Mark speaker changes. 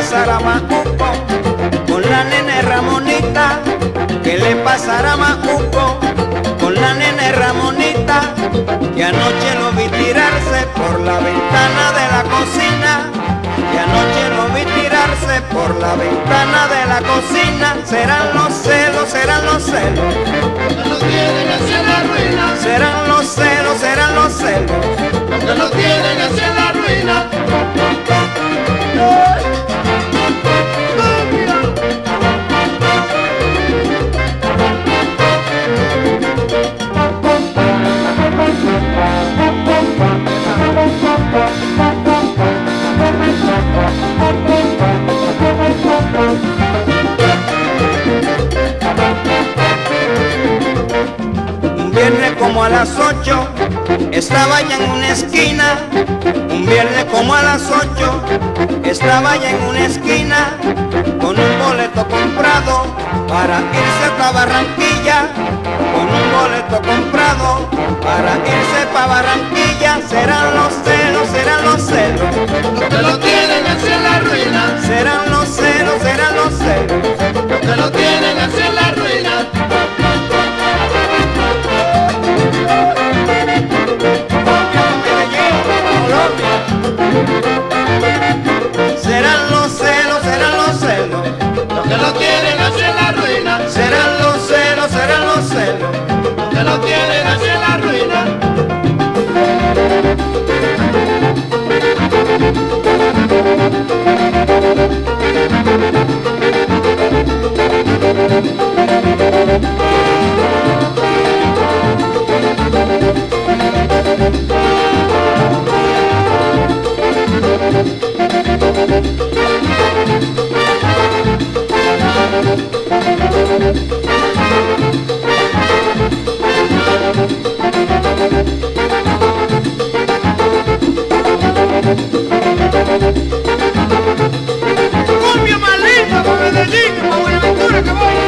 Speaker 1: pasará más con la nene Ramonita? ¿Qué le pasará más con la nene Ramonita? Que anoche lo vi tirarse por la ventana de la cocina. Que anoche lo vi tirarse por la ventana de la cocina. Serán los celos, serán los celos. Serán los celos, serán los celos. Viernes como a las ocho estaba ya en una esquina. Un viernes como a las ocho estaba ya en una esquina con un boleto comprado para irse para Barranquilla. Con un boleto comprado para irse para Barranquilla. Serán los
Speaker 2: Come
Speaker 3: on.